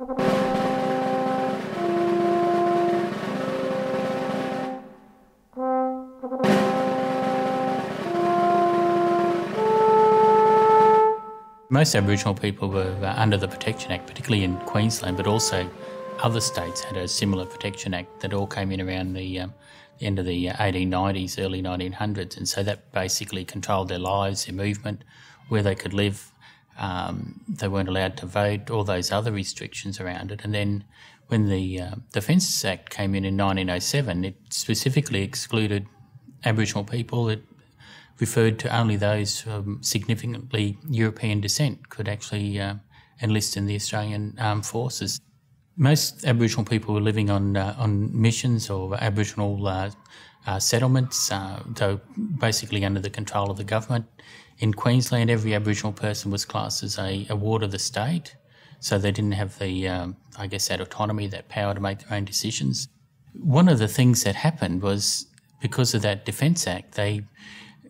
Most Aboriginal people were under the Protection Act, particularly in Queensland, but also other states had a similar Protection Act that all came in around the, um, end of the 1890s, uh, early 1900s. And so that basically controlled their lives, their movement, where they could live. Um, they weren't allowed to vote, all those other restrictions around it. And then when the uh, Defence Act came in in 1907, it specifically excluded Aboriginal people. It referred to only those um, significantly European descent could actually uh, enlist in the Australian Armed Forces. Most Aboriginal people were living on uh, on missions or Aboriginal uh, uh settlements, uh, though basically under the control of the government. In Queensland, every Aboriginal person was classed as a, a ward of the state, so they didn't have the, um, I guess, that autonomy, that power to make their own decisions. One of the things that happened was because of that Defence Act, they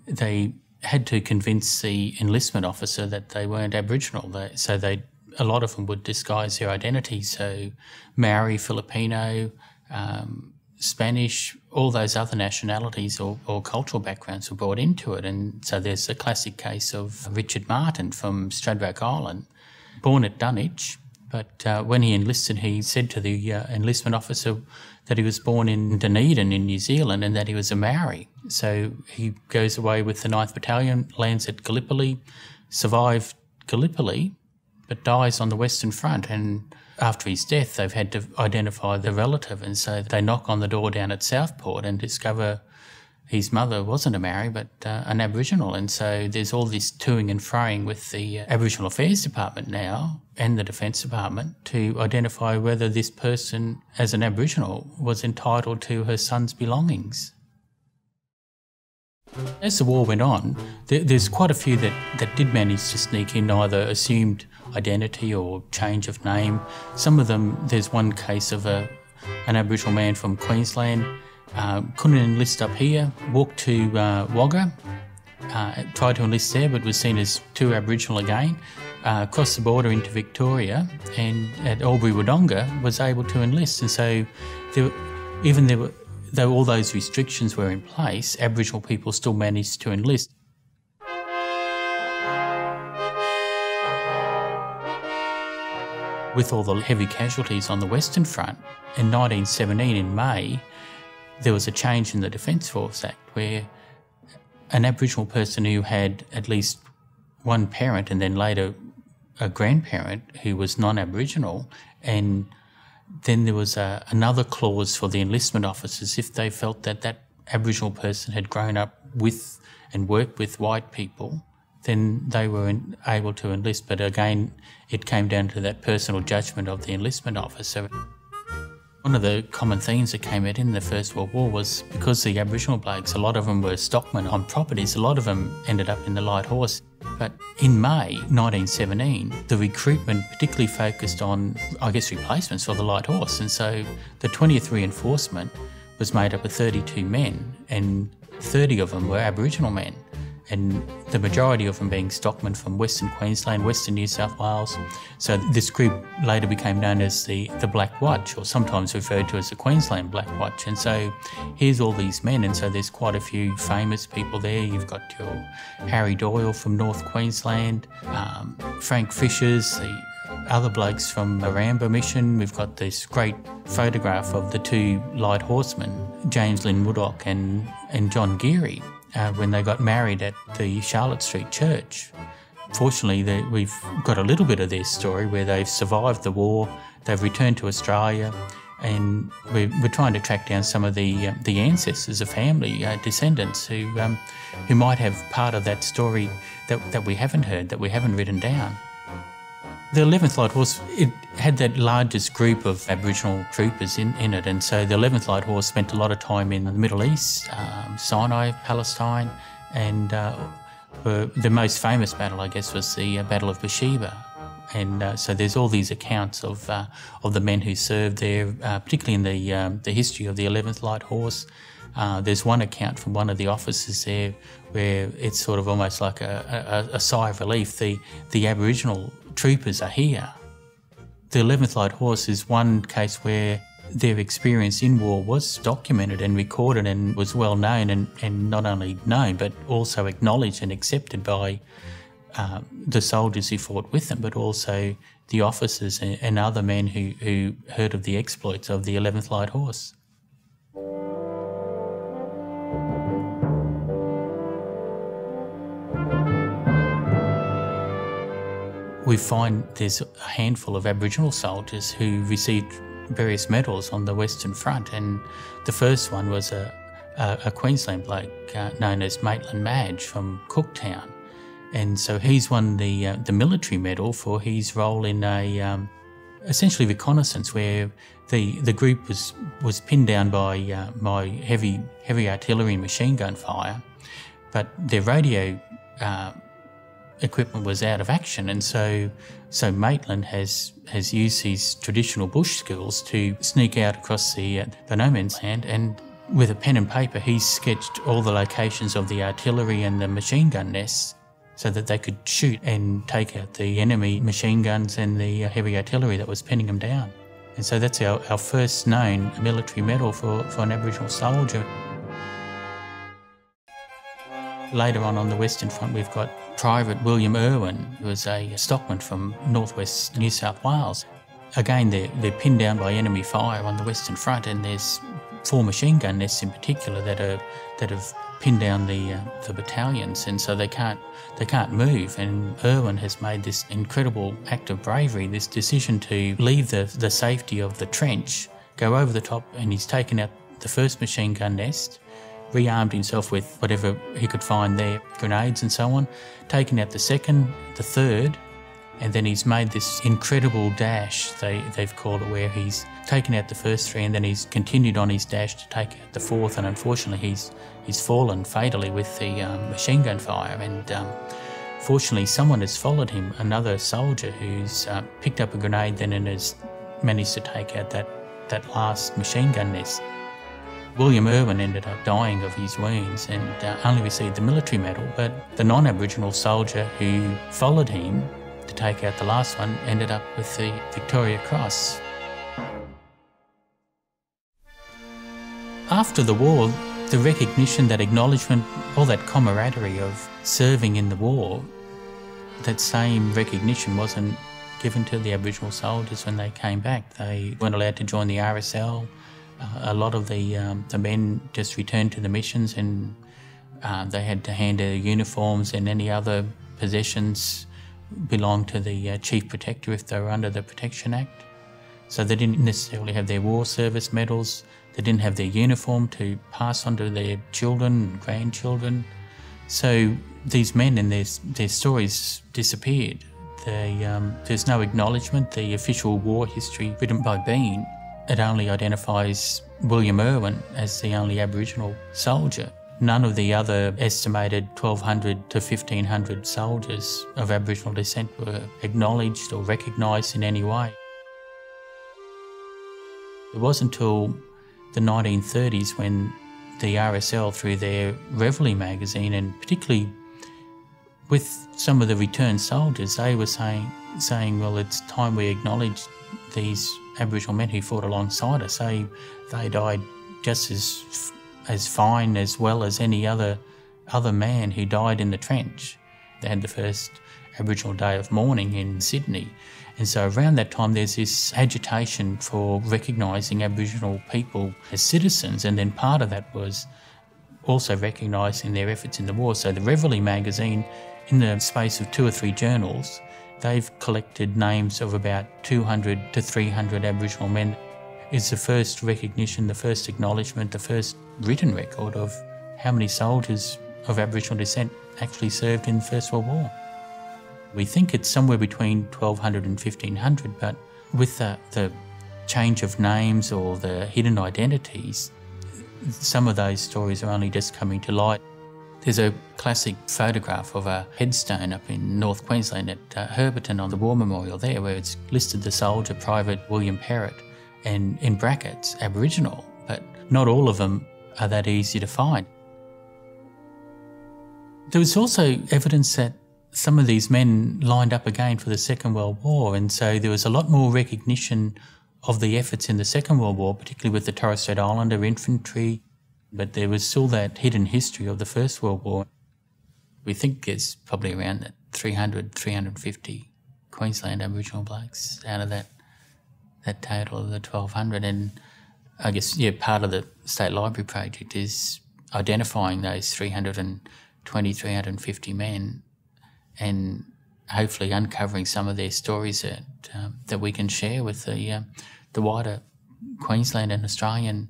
they had to convince the enlistment officer that they weren't Aboriginal. They, so they, a lot of them would disguise their identity. So Maori, Filipino, um, Spanish, all those other nationalities or, or, cultural backgrounds were brought into it. And so there's a classic case of Richard Martin from Stradbroke Island, born at Dunwich. But uh, when he enlisted, he said to the uh, enlistment officer, that he was born in Dunedin in New Zealand and that he was a Maori. So he goes away with the 9th Battalion, lands at Gallipoli, survived Gallipoli, but dies on the Western Front. And after his death, they've had to identify the relative. And so they knock on the door down at Southport and discover his mother wasn't a Maori, but uh, an Aboriginal. And so there's all this toing and froing with the uh, Aboriginal Affairs Department now and the Defence Department to identify whether this person, as an Aboriginal, was entitled to her son's belongings. As the war went on, there, there's quite a few that, that did manage to sneak in either assumed identity or change of name. Some of them, there's one case of a, an Aboriginal man from Queensland uh, couldn't enlist up here, walked to uh, Wagga, uh, tried to enlist there but was seen as too Aboriginal again, uh, crossed the border into Victoria and at Albury Wodonga was able to enlist. And so there, even there though all those restrictions were in place, Aboriginal people still managed to enlist. With all the heavy casualties on the Western Front, in 1917 in May, there was a change in the Defence Force Act where an Aboriginal person who had at least one parent and then later a grandparent who was non Aboriginal, and then there was a, another clause for the enlistment officers if they felt that that Aboriginal person had grown up with and worked with white people, then they were able to enlist. But again, it came down to that personal judgment of the enlistment officer. One of the common themes that came out in the First World War was because the Aboriginal blokes, a lot of them were stockmen on properties, a lot of them ended up in the light horse. But in May 1917, the recruitment particularly focused on, I guess, replacements for the light horse. And so the 20th reinforcement was made up of 32 men, and 30 of them were Aboriginal men and the majority of them being stockmen from Western Queensland, Western New South Wales. So this group later became known as the, the Black Watch, or sometimes referred to as the Queensland Black Watch. And so here's all these men, and so there's quite a few famous people there. You've got your Harry Doyle from North Queensland, um, Frank Fishers, the other blokes from Barambah Mission. We've got this great photograph of the two light horsemen, James Lynn Woodcock and, and John Geary uh, when they got married at the Charlotte Street Church. Fortunately, we've got a little bit of their story where they've survived the war, they've returned to Australia, and we're, we're trying to track down some of the uh, the ancestors, the family uh, descendants who um, who might have part of that story that, that we haven't heard, that we haven't written down. The 11th Light Horse, it had that largest group of Aboriginal troopers in, in it, and so the 11th Light Horse spent a lot of time in the Middle East, um, Sinai, Palestine, and uh, the most famous battle, I guess, was the uh, Battle of Beersheba. And uh, so there's all these accounts of uh, of the men who served there, uh, particularly in the um, the history of the 11th Light Horse. Uh, there's one account from one of the officers there where it's sort of almost like a, a, a sigh of relief. The the Aboriginal troopers are here. The 11th Light Horse is one case where their experience in war was documented and recorded and was well known and, and not only known but also acknowledged and accepted by uh, the soldiers who fought with them, but also the officers and, and other men who, who heard of the exploits of the 11th Light Horse. We find there's a handful of Aboriginal soldiers who received various medals on the Western Front, and the first one was a, a, a Queensland bloke uh, known as Maitland Madge from Cooktown, and so he's won the uh, the military medal for his role in a um, essentially reconnaissance where the the group was was pinned down by uh, heavy heavy artillery and machine gun fire, but their radio uh, equipment was out of action, and so so Maitland has has used his traditional bush skills to sneak out across the uh, the no man's land, and with a pen and paper, he's sketched all the locations of the artillery and the machine gun nests. So that they could shoot and take out the enemy machine guns and the uh, heavy artillery that was pinning them down. And so that's our, our first known military medal for, for an Aboriginal soldier. Later on on the Western Front, we've got Private William Irwin, who was a stockman from northwest New South Wales. Again, they're, they're pinned down by enemy fire on the Western Front, and there's four machine gun nests in particular that are that have pinned down the uh, the battalions, and so they can't they can't move. And Irwin has made this incredible act of bravery, this decision to leave the the safety of the trench, go over the top, and he's taken out the first machine gun nest rearmed himself with whatever he could find there, grenades and so on, taken out the second, the third, and then he's made this incredible dash, they, they've called it, where he's taken out the first three and then he's continued on his dash to take out the fourth, and unfortunately he's, he's fallen fatally with the um, machine gun fire. And um, fortunately, someone has followed him, another soldier who's uh, picked up a grenade then and has managed to take out that, that last machine gun nest. William Irwin ended up dying of his wounds and uh, only received the military medal, but the non Aboriginal soldier who followed him to take out the last one ended up with the Victoria Cross. After the war, the recognition, that acknowledgement, all that camaraderie of serving in the war, that same recognition wasn't given to the Aboriginal soldiers when they came back. They weren't allowed to join the RSL a lot of the um, the men just returned to the missions and uh, they had to hand their uniforms and any other possessions belonged to the uh, chief protector if they were under the Protection Act. So they didn't necessarily have their war service medals. They didn't have their uniform to pass on to their children and grandchildren. So these men and their their stories disappeared. They, um, there's no acknowledgement. The official war history written by Bean it only identifies William Irwin as the only Aboriginal soldier. None of the other estimated 1,200 to 1,500 soldiers of Aboriginal descent were acknowledged or recognised in any way. It wasn't until the 1930s when the RSL, through their Reveille magazine, and particularly with some of the returned soldiers, they were saying, saying, well, it's time we acknowledge these Aboriginal men who fought alongside us. They they died just as as fine as well as any other other man who died in the trench. They had the first Aboriginal Day of Mourning in Sydney. And so around that time, there's this agitation for recognising Aboriginal people as citizens, and then part of that was also recognising their efforts in the war. So the Reveille magazine, in the space of two or three journals, They've collected names of about 200 to 300 Aboriginal men. It's the first recognition, the first acknowledgement, the first written record of how many soldiers of Aboriginal descent actually served in the First World War. We think it's somewhere between 1200 and 1500, but with the, the change of names or the hidden identities, some of those stories are only just coming to light. There's a classic photograph of a headstone up in North Queensland at uh, Herberton on the War Memorial there, where it's listed the soldier Private William Perrott and in brackets Aboriginal, but not all of them are that easy to find. There was also evidence that some of these men lined up again for the Second World War, and so there was a lot more recognition of the efforts in the Second World War, particularly with the Torres Strait Islander infantry, but there was still that hidden history of the First World War. We think it's probably around 300, 350 Queensland Aboriginal blacks out of that that total of the 1200. And I guess, yeah, part of the State Library project is identifying those 320, 350 men and hopefully uncovering some of their stories that um, that we can share with the uh, the wider Queensland and Australian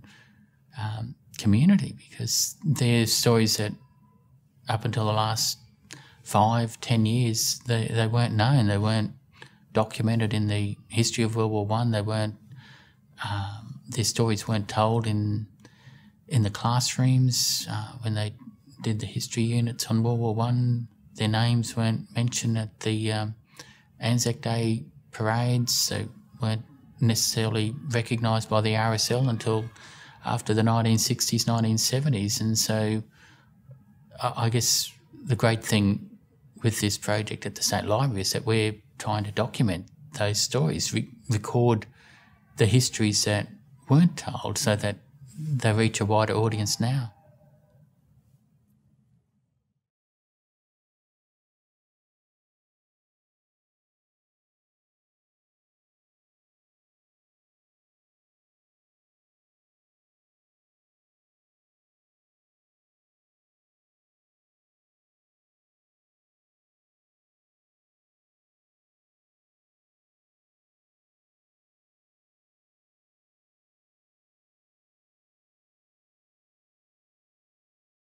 um, community because they're stories that up until the last five, ten years they, they weren't known. They weren't documented in the history of World War One. They weren't um, their stories weren't told in in the classrooms uh, when they did the history units on World War One their names weren't mentioned at the um, Anzac Day parades. They weren't necessarily recognised by the RSL until after the 1960s, 1970s. And so I guess the great thing with this project at the State Library is that we're trying to document those stories, re- record the histories that weren't told so that they reach a wider audience now.